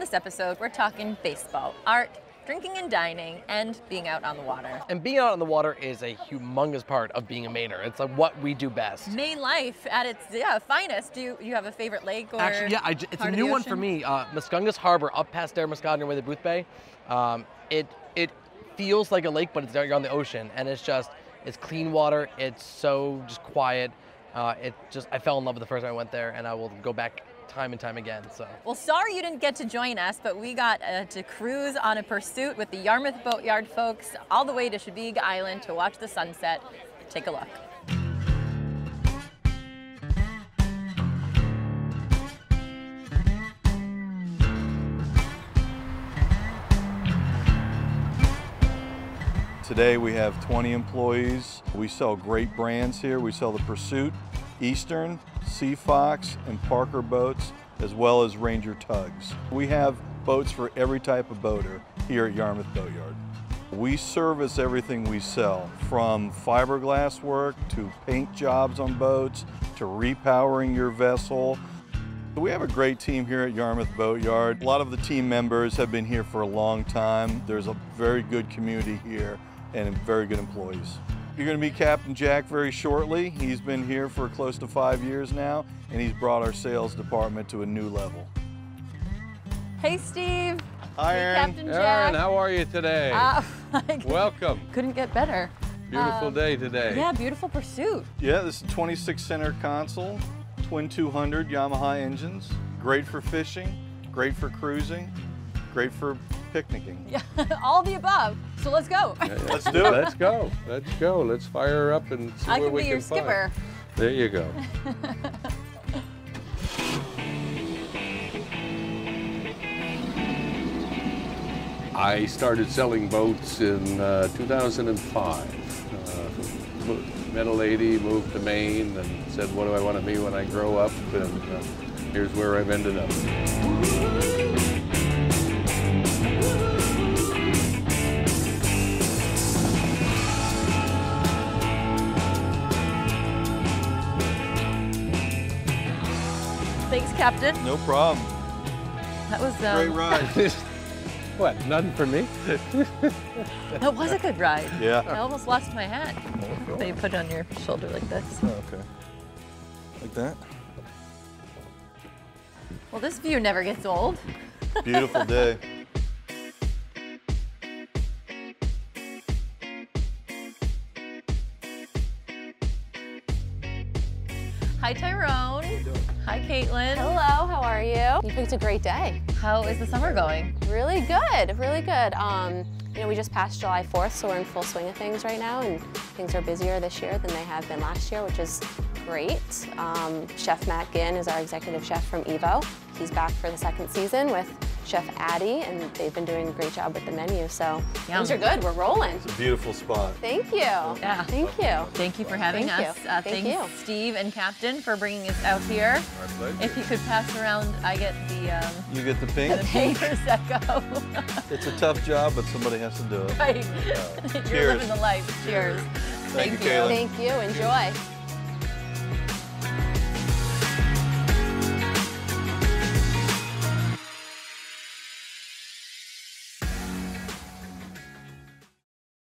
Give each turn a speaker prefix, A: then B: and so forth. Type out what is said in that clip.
A: On this episode, we're talking baseball, art, drinking and dining, and being out on the water.
B: And being out on the water is a humongous part of being a Mainer. It's like what we do best.
A: Maine life at its yeah finest. Do you, you have a favorite lake or
B: Actually, yeah, I it's a new one for me. Uh, Harbor, up past Dare Muscogner, where the Boothbay. Um, it it feels like a lake, but it's you're on the ocean, and it's just it's clean water. It's so just quiet. Uh, it just I fell in love with the first time I went there, and I will go back time and time again. So.
A: Well, sorry you didn't get to join us, but we got uh, to cruise on a pursuit with the Yarmouth Boatyard folks all the way to Chebeague Island to watch the sunset. Take a look.
C: Today we have 20 employees. We sell great brands here. We sell the Pursuit, Eastern, Sea Fox, and Parker boats, as well as Ranger tugs. We have boats for every type of boater here at Yarmouth Boatyard. We service everything we sell, from fiberglass work to paint jobs on boats to repowering your vessel. We have a great team here at Yarmouth Boatyard. A lot of the team members have been here for a long time. There's a very good community here and very good employees. You're going to meet Captain Jack very shortly. He's been here for close to five years now, and he's brought our sales department to a new level.
A: Hey, Steve.
C: Hi,
A: Hey,
C: Erin.
A: Captain Jack.
D: Erin, how are you today?
A: Uh,
D: Welcome.
A: couldn't get better.
D: Beautiful
A: Um,
D: day today.
A: Yeah, beautiful pursuit.
C: Yeah, this is 26 center console, twin 200 Yamaha engines. Great for fishing, great for cruising, great for picnicking.
A: Yeah, all the above. So let's go.
C: Let's do it.
D: Let's go. Let's go. Let's fire her up and see
A: I
D: what
A: can
D: we
A: be your
D: can find.
A: skipper.
D: There you go. I started selling boats in uh, 2005. Uh, mo- met a lady, moved to Maine, and said, "What do I want to be when I grow up?" And uh, here's where I've ended up.
A: Thanks, Captain.
C: No problem.
A: That was a
C: Great
A: um,
C: ride.
D: what? None for me?
A: that was a good ride.
C: Yeah.
A: I almost lost my hat. So you put it on your shoulder like this.
C: Okay. Like that.
A: Well, this view never gets old.
C: Beautiful day.
A: Hi, Tyrone. Hi, Caitlin.
E: Hello, how are you? You picked a great day.
A: How is the summer going?
E: Really good, really good. Um, you know, we just passed July 4th, so we're in full swing of things right now, and things are busier this year than they have been last year, which is great. Um, chef Matt Ginn is our executive chef from Evo. He's back for the second season with Chef Addie, and they've been doing a great job with the menu, so things are good. We're rolling.
C: It's a beautiful spot.
E: Thank you.
A: Yeah.
E: Thank you.
A: Thank you for having
E: Thank
A: us.
E: you.
A: Uh,
E: Thank
A: thanks,
E: you.
A: Steve and Captain, for bringing us out here.
D: My pleasure.
A: If you could pass around, I get the, um,
C: You get the pink.
A: the
C: pink.
A: papers that go.
C: It's a tough job, but somebody has to do it.
A: right. You're
C: Cheers.
A: living the life. Cheers.
C: Thank you, Caitlin.
E: Thank you. Enjoy.